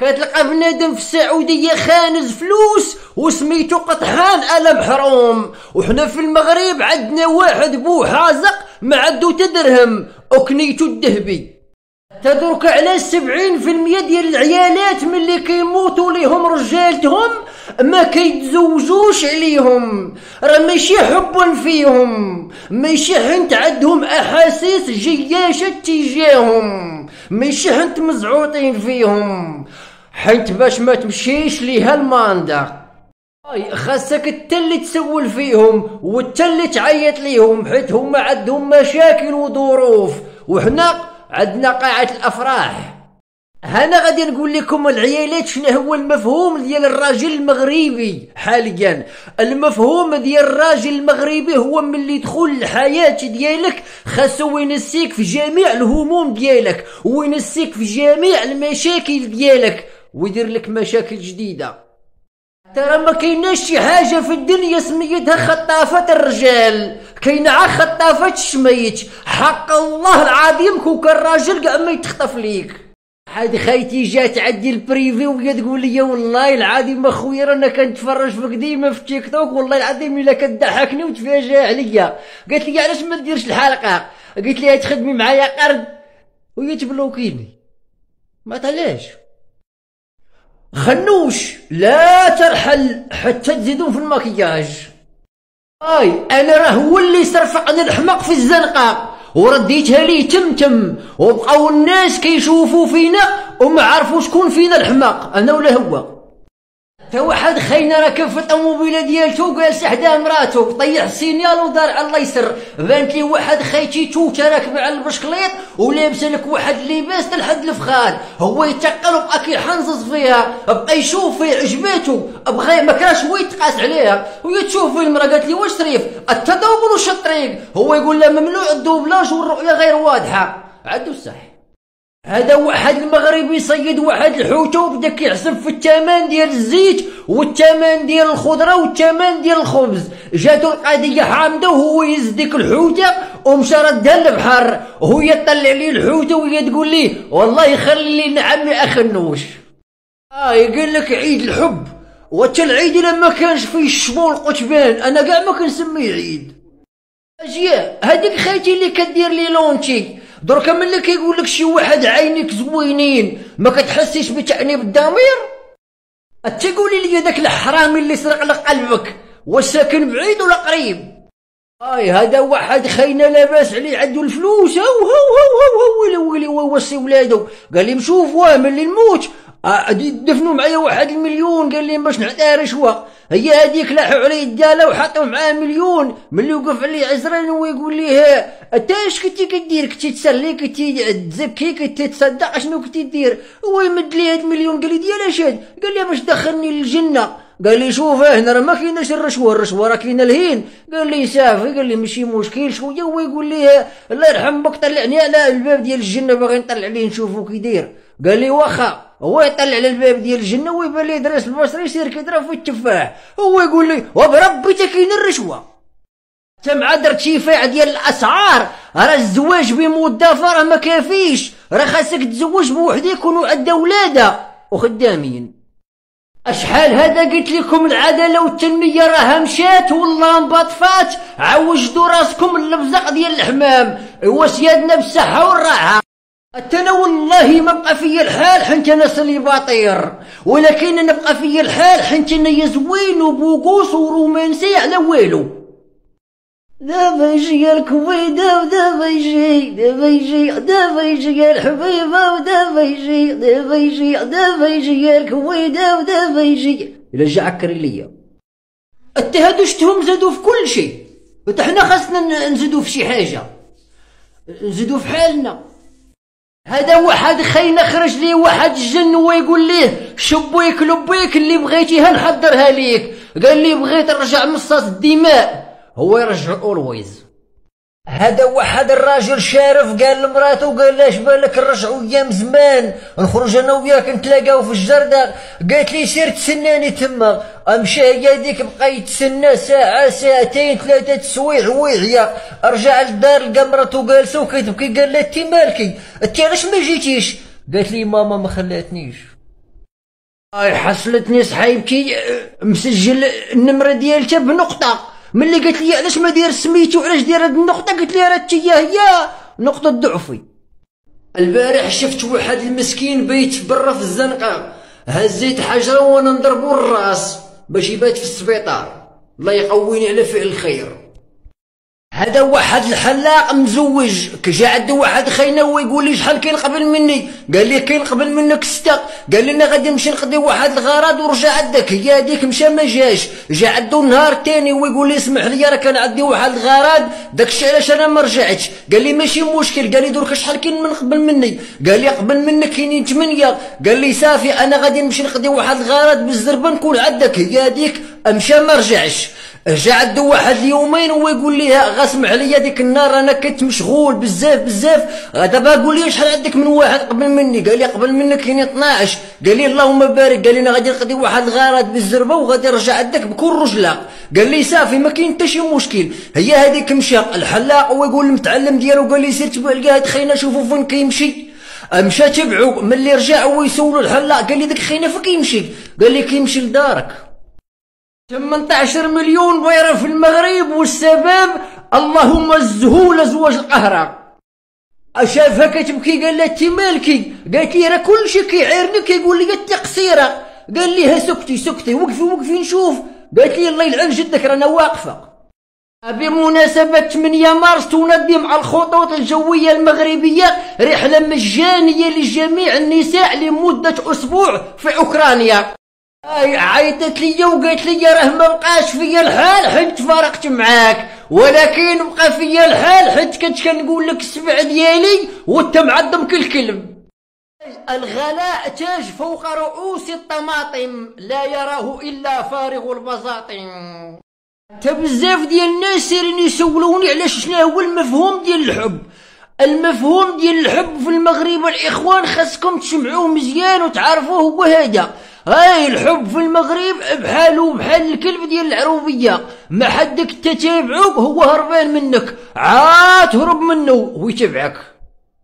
كتلقى بنادم في السعودية خانز فلوس وسميتو قطحان ألم حروم. وحنا في المغرب عندنا واحد بو حازق ما عندو تدرهم. وكنيتو الذهبي تدرك على سبعين في المية ديال العيالات ملي كيموتوا ليهم رجالتهم ما كيتزوجوش عليهم. راه ماشي حبا فيهم. ماشي حنت عندهم أحاسيس جياشة تجاههم ماشي حنت مزعوطين فيهم. حنت باش ما تمشيش ليها الماندا خاصك انت اللي تسول فيهم وانت اللي تعيط ليهم حيت هما عندهم مشاكل وظروف وحنا عندنا قاعة الأفراح. هنا غادي نقول لكم العيالات شنو هو المفهوم ديال الراجل المغربي؟ حاليا المفهوم ديال الراجل المغربي هو ملي يدخل الحياة ديالك خاصو ينسيك في جميع الهموم ديالك وينسيك في جميع المشاكل ديالك. ويدير لك مشاكل جديدة. ترى ما كايناش شي حاجة في الدنيا سميتها خطافة الرجال. كاينة ع خطافة الشميت. حق الله العظيم كون كان راجل كاع ما يتخطف ليك. حد خايتي جات عندي ال privé وهي تقول لي والله العظيم أخويا رانا كنتفرج فيك ديما في تيك توك والله العظيم إلا كتضحكني وتفاجئ عليا. قالت لي علاش ما نديرش الحلقة؟ قلت لها تخدمي معايا قرد وهي تبلوكيني. ما طلاش خنوش لا ترحل حتى تزيدون في المكياج أي أنا راه هو اللي صرفقني الحمق في الزنقة. ورديتها ليه تمتم وبقاو الناس كيشوفوا فينا وما عرفوا شكون فينا الحماق. أنا ولا هو. تا واحد خاينا راكب في الطوموبيله ديالتو جالس حدا مراتو طيح السينيال ودار على الله يسر بانت لي واحد خايتي توته راكبه على البشكليط ولابسه لك واحد اللباس لحد الفخاد هو يتقل وبقى كيحنصص فيها بقى يشوف فيها عجباتو بغى ما كانش هو يتقاس عليها. وهي تشوف المرأة قالت لي واش شريف؟ التدوبل وش الطريق؟ هو يقول لها ممنوع الدوبلاج والرؤية غير واضحة. عدو الصح هذا واحد المغربي صيد واحد الحوته وبدا كيحسب في الثمن ديال الزيت والثمن ديال الخضرة والثمن ديال الخبز. جاتو القضية حامدة وهو يهز ديك الحوته ومشى ردها للبحر وهي تطلع ليه الحوته وهي تقول ليه والله خلي لنا عمي اخنوش آه يقول لك عيد الحب. وتا العيد لما كانش فيه الشمو والقتبان أنا كاع ما كنسميه عيد. أجي هذيك خالتي اللي كدير لي لونتي دركا ملي كيقول لك شي واحد عينيك زوينين ما كتحسيش بتأنيب الضمير تقولي لي داك الحرامي اللي سرق لك قلبك واش ساكن بعيد ولا قريب اي هذا واحد خاينا لاباس عليه عنده الفلوس هو هو هو هو هو ويلي ويوصي ولادو قال لي مشوفوه ملي نموت دفنوا معايا واحد المليون قال لي باش نعطيها رشوه هي هذيك لاحوا عليه الداله وحطوا معاه مليون ملي وقف عليه عزران ويقول ليه انت اش كنتي كدير؟ كنتي تصلي؟ كنتي تزكي؟ كنتي تصدق؟ اشنو كنتي دير؟ هو يمد لي هاد المليون قال لي ديال اش قال لي باش دخلني للجنة. قال لي شوف هنا راه ما كايناش الرشوة الرشوة راه كاينة الهين. قال لي صافي. قال لي ماشي مشكل. شوية هو يقول لي الله يرحم بك طلعني على الباب ديال الجنة باغي نطلع عليه نشوفو كي داير قال لي واخا. هو يطلع على الباب ديال الجنة ويبان ليه درس البصري يصير كيضرب في التفاح. هو يقول لي وبربي تا كاين الرشوة. تا مع درت شفاع ديال الأسعار راه الزواج بموظفه راه ما كافيش. راه خاصك تزوج بوحده يكونوا عندها ولادة. وخدامين. أشحال هذا؟ قلت لكم العدالة والتنمية راها مشات والله انبطفات. عوجدوا راسكم اللبزق ديال الحمام. ايوا سيادنا بالصحة والراحة. أنا والله ما بقى فيا الحال حنت أنا سليباطير ولكن نبقى فيا الحال حنت أنا زوين وبوقوس ورومانسي على والو. دابا يجي الكويت دابا يجي دابا يجي دابا يجي الحبيبة ودابا يجي دابا يجي دابا يجي الكويت دابا يجي إلا جا عكري ليا. انت هادو شتهم زادوا في كل شيء. حنا خاصنا نزيدوا في شي حاجة. نزيدوا في حالنا. هذا واحد خاينا خرج ليه واحد الجن ويقول ليه شبيك لبيك اللي بغيتيها نحضرها ليك. قال لي بغيت نرجع مصاص الدماء. هو يرجع Always هذا واحد الراجل شارف قال لمراته قال لاش بالك نرجعوا أيام زمان نخرج أنا وياك نتلاقاو في الجردة. قالت لي سير تسناني تما. امشى هي ديك بقى يتسنى ساعة ساعتين ثلاثة تسويع ويعيا رجع للدار لقى مراتو جالسة وكتبكي قال لها انت مالكي؟ انت علاش ما جيتيش؟ قالت لي ماما ما خلاتنيش. اي حصلتني صحيبتي مسجل النمرة ديالتها بنقطة. ملي قالت لي علاش ما داير سميتو علاش داير هاد النقطة؟ قلت لها راه هي هي نقطة ضعفي. البارح شفت واحد المسكين بيت برا في الزنقة. هزيت حجرة وأنا نضربو الراس باش يبات في السبيطار. الله يقويني على فعل الخير. هذا واحد الحلاق مزوج. جا عنده واحد خينا هو يقول لي شحال كاين قبل مني؟ قال لي كاين قبل منك ستة. قال لي أنا غادي نمشي نقضي واحد الغرض ورجع عندك. هي هذيك مشى ما جاش. جا عنده النهار الثاني هو يقول لي اسمح لي راه كان عندي واحد الغرض. داك الشيء علاش أنا ما رجعتش؟ قال لي ماشي مشكل. قال لي درك شحال كاين من قبل مني؟ قال لي قبل منك كاينين ثمانية قال لي صافي أنا غادي نمشي نقضي واحد الغرض بالزربة نكون عندك. هي هذيك مشى ما رجعش. جا عندو واحد اليومين هو يقول لي غاسمح عليا ديك النار أنا كنت مشغول بزاف. بزاف دابا قول لي شحال عندك من واحد قبل مني؟ قال لي قبل منك كاين 12 قال لي اللهم بارك. قال لي أنا غادي نقضي واحد الغرض بالزربة وغادي نرجع عندك بكل رجلة. قال لي صافي ما كاين حتى شي مشكل. هي هذيك مشى الحلاق هو يقول المتعلم ديالو قال لي سير تبع القاهد خينا شوفوا فين كيمشي. مشى تبعو. ملي رجع هو يسولو الحلاق قال لي داك خينا فين كيمشي؟ قال لي كيمشي لدارك. 18 مليون بيرة في المغرب والسبب اللهم الزهول زواج القهرة. شافها كتبكي قال لها انت مالكي؟ قالت لي راه كلشي كيعيرني كيقول لي انت قصيرة. قال لي ها سكتي سكتي وقفي وقفي نشوف. قالت لي الله يلعن جدك رانا واقفة. بمناسبة 8 مارس تنظم مع الخطوط الجوية المغربية رحلة مجانية لجميع النساء لمدة أسبوع في أوكرانيا. عيطت لي وقالت لي راه ما بقاش فيا الحال حيت تفارقت معاك. ولكن بقى فيا الحال حيت كنت كنقول لك السبع ديالي وانت معظم كل كلم الغلاء تاج فوق رؤوس الطماطم لا يراه إلا فارغ البساطم. تا بزاف ديال الناس سيرين يسولوني علاش شنو هو المفهوم ديال الحب. المفهوم ديال الحب في المغرب الإخوان خاصكم تسمعوه مزيان وتعرفوه هو هذا هاي الحب في المغرب بحالو بحال الكلب ديال العروبية. ما حدك تتابعوك هو هربان منك. عاد هرب منه ويتبعك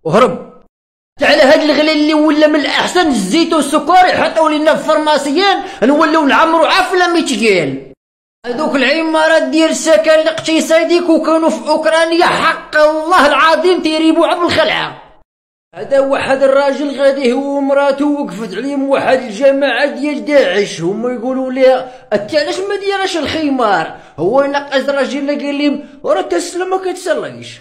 وهرب. على هاد الغلا اللي ولا من الأحسن الزيت والسكر يحطوا لنا في الفرماسيان نوليو نعمرو عفله ميتيال هذوك العمارات ديال السكن الاقتصادي كانوا في أوكرانيا حق الله العظيم تيريبوا بالخلعه هذا واحد الراجل غادي هو ومراته وقفت عليهم واحد الجماعة ديال داعش. هما يقولوا لها أنت علاش ما دايرش الخمار هو ينقص راجل قال لهم راه تسلم ما كتسليش